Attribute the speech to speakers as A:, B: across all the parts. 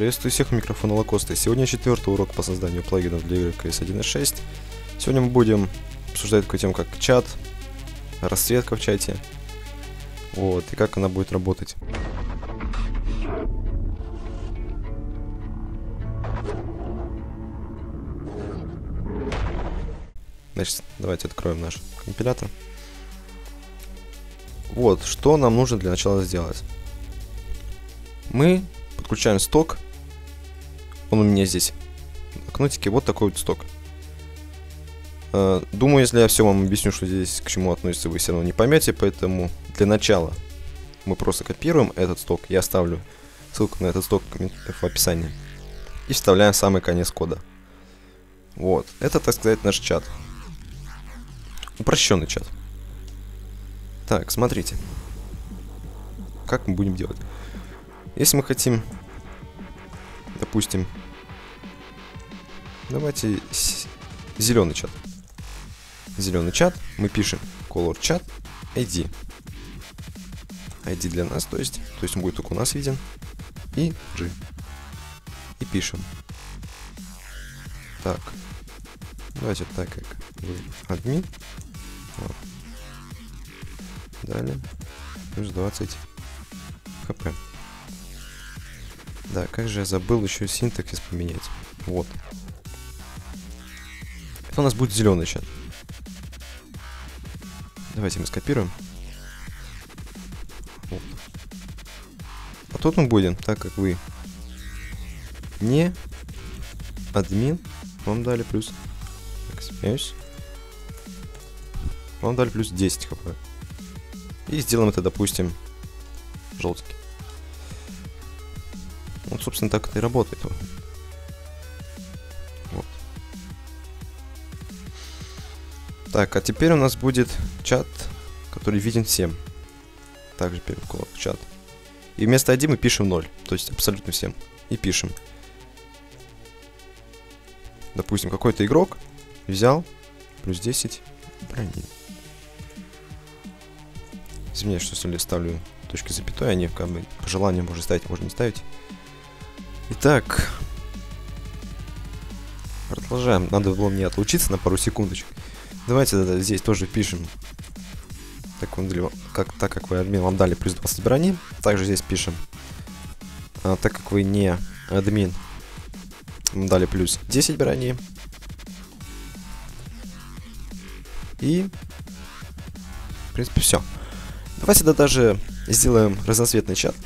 A: Приветствую всех, у микрофона Лакоста. Сегодня четвертый урок по созданию плагинов для игры CS 1.6. Сегодня мы будем обсуждать такую тему, как чат, расцветка в чате, вот, и как она будет работать. Значит, давайте откроем наш компилятор. Вот, что нам нужно для начала сделать. Мы подключаем сток. Он у меня здесь. Окнотики, вот такой вот сток. Э, думаю, если я все вам объясню, что здесь к чему относится, вы все равно не поймете, поэтому для начала мы просто копируем этот сток. Я оставлю ссылку на этот сток в описании. И вставляем самый конец кода. Вот. Это, так сказать, наш чат. Упрощенный чат. Так, смотрите. Как мы будем делать? Если мы хотим, допустим, давайте зеленый чат. Зеленый чат, мы пишем color chat ID. ID для нас, то есть, то есть он будет только у нас виден. И G. И пишем. Так. Давайте так, как вы админ. Вот. Далее. Плюс 20 хп. Да, как же я забыл еще синтаксис поменять. Вот. Это у нас будет зеленый чат. Давайте мы скопируем. Вот. А тут мы будем, так как вы не админ, вам дали плюс... Так, смеюсь. Вам дали плюс 10 хп. И сделаем это, допустим, желтенький. Вот, собственно, так это и работает. Вот. Так, а теперь у нас будет чат, который виден всем. Также первый кулак чат. И вместо ID мы пишем 0, то есть абсолютно всем. И пишем. Допустим, какой-то игрок взял плюс 10 брони. Извиняюсь, что если ставлю точки запятой, они как бы по желанию можно ставить, можно не ставить. Итак, продолжаем. Надо было мне отлучиться на пару секундочек. Давайте да, да, здесь тоже пишем. Так, как, так как вы админ вам дали плюс 20 брони. Также здесь пишем. А, так как вы не админ, вам дали плюс 10 брони. И, в принципе, все. Давайте да даже сделаем разноцветный чат.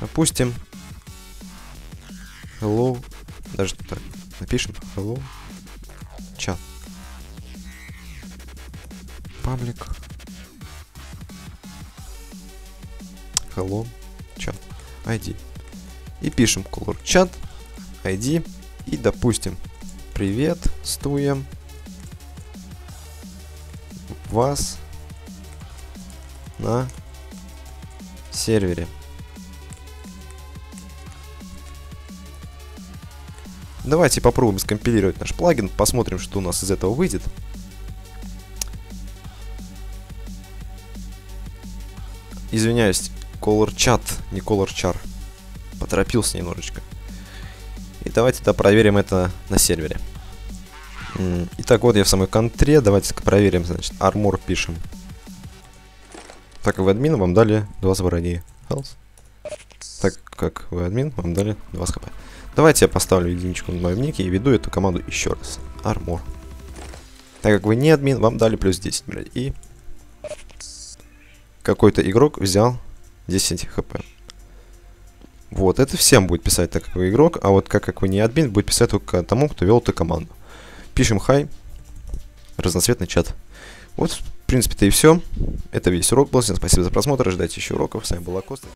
A: Допустим, hello, даже так, напишем. Hello, чат, паблик, hello, чат, ID. И пишем color chat, ID, и допустим, привет, стуем вас на сервере. Давайте попробуем скомпилировать наш плагин, посмотрим, что у нас из этого выйдет. Извиняюсь, color chat, не color char. Поторопился немножечко. И давайте тогда проверим это на сервере. Итак, вот я в самой контре. Давайте проверим, значит, armor пишем. Так как вы админ, вам дали 2 брони. Так как вы админ, вам дали 2 хп. Давайте я поставлю единичку на моем нике и веду эту команду еще раз. Армор. Так как вы не админ, вам дали плюс 10, блядь. И какой-то игрок взял 10 хп. Вот, это всем будет писать, так как вы игрок, а вот как, как вы не админ, будет писать только тому, кто вел эту команду. Пишем хай, разноцветный чат. Вот, в принципе-то и все. Это весь урок был. Всем спасибо за просмотр, ждайте еще уроков. С вами был Акоста.